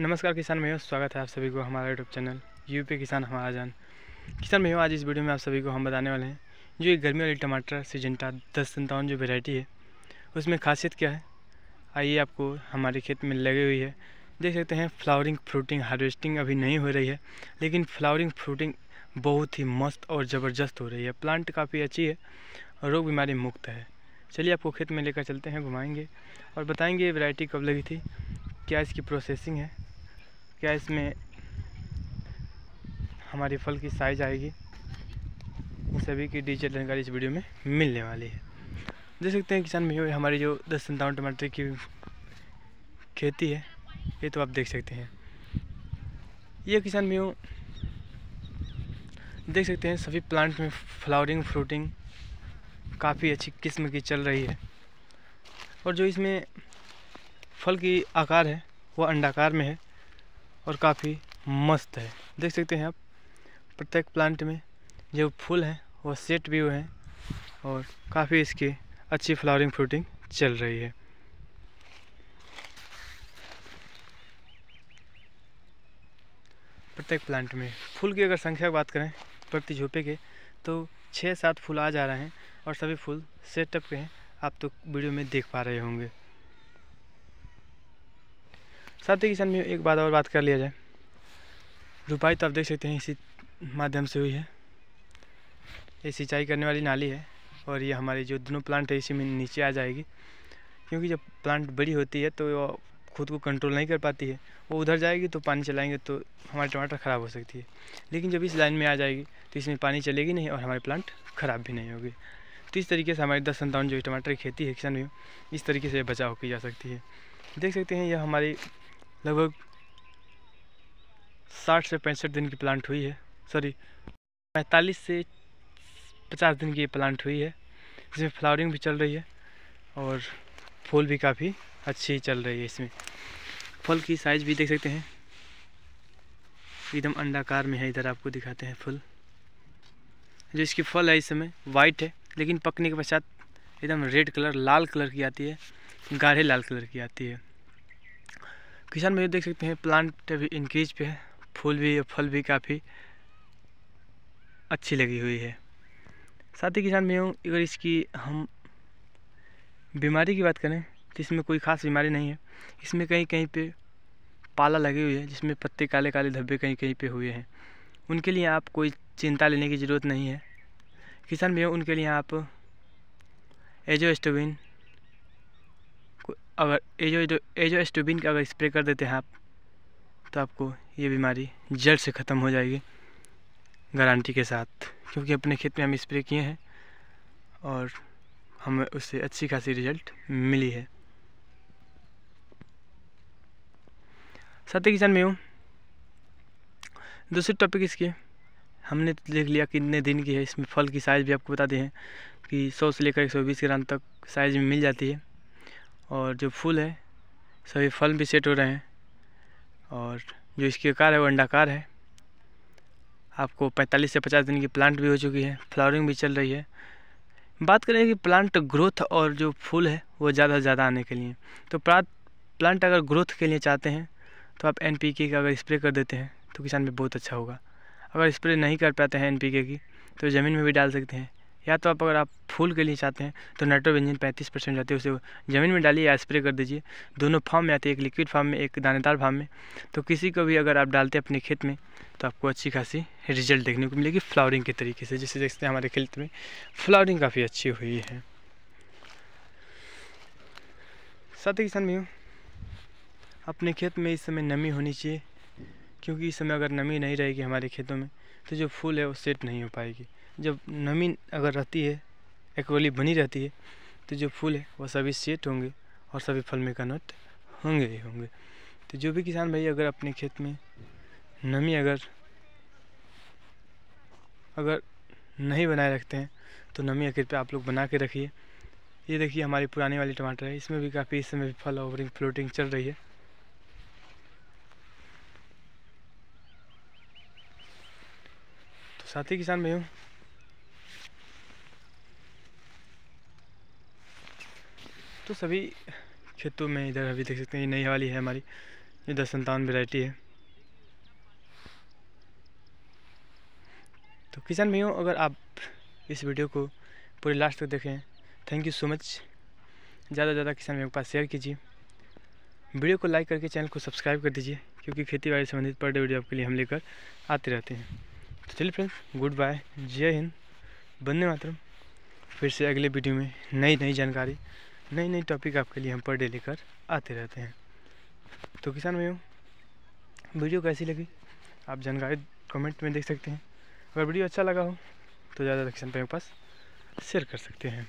नमस्कार किसान भाइयों, स्वागत है आप सभी को हमारा यूट्यूब चैनल, यूपी किसान हमारा जान। किसान भाइयों, आज इस वीडियो में आप सभी को हम बताने वाले हैं, जो ये गर्मी वाली टमाटर सीजेंटा दस संतावन जो वेराइटी है, उसमें खासियत क्या है? आइए आपको हमारे खेत में लगी हुई है। देख सकते हैं फ्लावरिंग फ्रूटिंग हार्वेस्टिंग अभी नहीं हो रही है, लेकिन फ्लावरिंग फ्रूटिंग बहुत ही मस्त और ज़बरदस्त हो रही है। प्लांट काफ़ी अच्छी है, रोग बीमारी मुक्त है। चलिए आपको खेत में लेकर चलते हैं, घुमाएँगे और बताएँगे ये वैरायटी कब लगी थी, क्या इसकी प्रोसेसिंग है क्या इसमें हमारी फल की साइज़ आएगी? सभी की डिटेल जानकारी इस वीडियो में मिलने वाली है। देख सकते हैं किसान भैया हमारी जो दस संतावन टमाटर की खेती है, ये तो आप देख सकते हैं। ये किसान भैया देख सकते हैं सभी प्लांट में फ्लावरिंग फ्रूटिंग काफ़ी अच्छी किस्म की चल रही है। और जो इसमें फल की आकार है वह अंडाकार में है। और काफ़ी मस्त है। देख सकते हैं आप, प्रत्येक प्लांट में जो फूल हैं, वो सेट भी हुए हैं और काफ़ी इसकी अच्छी फ्लावरिंग फ्रूटिंग चल रही है। प्रत्येक प्लांट में फूल की अगर संख्या की बात करें, प्रति झोपे के तो छः सात फूल आ जा रहे हैं और सभी फूल सेटअप के हैं। आप तो वीडियो में देख पा रहे होंगे। साथ ही किसान में एक बात और बात कर लिया जाए। रुपाई तो आप देख सकते हैं इसी माध्यम से हुई है। ये सिंचाई करने वाली नाली है और ये हमारी जो दोनों प्लांट है, इसी में नीचे आ जाएगी। क्योंकि जब प्लांट बड़ी होती है तो खुद को कंट्रोल नहीं कर पाती है। वो उधर जाएगी तो पानी चलाएँगे तो हमारे टमाटर ख़राब हो सकती है। लेकिन जब इस लाइन में आ जाएगी तो इसमें पानी चलेगी नहीं और हमारे प्लांट ख़राब भी नहीं होगी। तो इस तरीके से हमारी दस संतावन जो टमाटर की खेती है किसान, इस तरीके से बचाव की जा सकती है। देख सकते हैं यह हमारी लगभग साठ से पैंसठ दिन की प्लांट हुई है। सॉरी, पैंतालीस से पचास दिन की ये प्लांट हुई है, जिसमें फ्लावरिंग भी चल रही है और फूल भी काफ़ी अच्छी चल रही है इसमें। फल की साइज़ भी देख सकते हैं। एकदम अंडाकार में है, इधर आपको दिखाते हैं फूल। जो इसकी फल है, इस समय वाइट है, लेकिन पकने के पश्चात एकदम रेड कलर लाल कलर की आती है, गाढ़े लाल कलर की आती है। किसान भाई देख सकते हैं प्लांट अभी इंक्रीज पे है। फूल भी, फल भी काफ़ी अच्छी लगी हुई है। साथ ही किसान भैया अगर इसकी हम बीमारी की बात करें तो इसमें कोई ख़ास बीमारी नहीं है, इसमें कहीं कहीं पे पाला लगी हुई है, जिसमें पत्ते काले काले धब्बे कहीं कहीं पे हुए हैं। उनके लिए आप कोई चिंता लेने की ज़रूरत नहीं है। किसान भैया उनके लिए आप एजोस्टोबिन अगर एजो एजो एस्टोबिन का अगर स्प्रे कर देते हैं आप तो आपको ये बीमारी जड़ से ख़त्म हो जाएगी, गारंटी के साथ। क्योंकि अपने खेत में हम स्प्रे किए हैं और हमें उससे अच्छी खासी रिज़ल्ट मिली है। सत्य किसान में हूँ दूसरी टॉपिक इसकी। हमने देख लिया कितने दिन की है, इसमें फल की साइज़ भी आपको बता दें कि 100 से लेकर 120 ग्राम तक साइज़ में मिल जाती है। और जो फूल है, सभी फल भी सेट हो रहे हैं। और जो इसकी आकार है, वो अंडाकार है। आपको 45 से 50 दिन की प्लांट भी हो चुकी है फ्लावरिंग भी चल रही है। बात करें कि प्लांट ग्रोथ और जो फूल है, वो ज़्यादा से ज़्यादा आने के लिए। तो प्लांट अगर ग्रोथ के लिए चाहते हैं तो आप एन का अगर स्प्रे कर देते हैं तो किसान में बहुत अच्छा होगा। अगर स्प्रे नहीं कर पाते हैं एन की तो ज़मीन में भी डाल सकते हैं। या तो आप अगर आप फूल के लिए चाहते हैं तो नाइट्रोबेंजिन पैंतीस परसेंट जाती है, उसे ज़मीन में डालिए या स्प्रे कर दीजिए। दोनों फार्म में आती है, एक लिक्विड फार्म में, एक दानेदार फार्म में। तो किसी को भी अगर आप डालते हैं अपने खेत में तो आपको अच्छी खासी रिज़ल्ट देखने को मिलेगी फ्लावरिंग के तरीके से, जैसे देखते हैं हमारे खेत में। फ्लावरिंग काफ़ी अच्छी हुई है। साथ ही किसान भैया अपने खेत में इस समय नमी होनी चाहिए, क्योंकि इस समय अगर नमी नहीं रहेगी हमारे खेतों में तो जो फूल है वो सेट नहीं हो पाएगी। जब नमी अगर रहती है, एक्वली बनी रहती है तो जो फूल है, वो सभी सेट होंगे और सभी फल में कन्वर्ट होंगे ही होंगे। तो जो भी किसान भाई अगर अपने खेत में नमी अगर अगर नहीं बनाए रखते हैं तो नमी कृपया आप लोग बना के रखिए। ये देखिए हमारी पुरानी वाली टमाटर है, इसमें भी काफ़ी इस समय फल ओवरिंग फ्लोटिंग चल रही है। तो साथी किसान भाइयों तो सभी खेतों में इधर अभी देख सकते हैं, ये नई वाली है हमारी। ये दस संतावन वेराइटी है। तो किसान भाइयों, अगर आप इस वीडियो को पूरे लास्ट तक देखें थैंक यू सो मच ज़्यादा से ज़्यादा किसान भाइयों के पास शेयर कीजिए। वीडियो को लाइक करके चैनल को सब्सक्राइब कर दीजिए, क्योंकि खेती बाड़ी संबंधित पर डे वीडियो आपके लिए हम लेकर आते रहते हैं। तो चलिए फ्रेंड्स गुड बाय जय हिंद। बंदे मातरम। फिर से अगले वीडियो में नई नई जानकारी। नई नई टॉपिक आपके लिए हम पर डे लेकर आते रहते हैं। तो किसान भाइयों, वीडियो कैसी लगी? आप जानकारी कमेंट में देख सकते हैं। अगर वीडियो अच्छा लगा हो तो ज़्यादा किसान भाइयों के पास शेयर कर सकते हैं।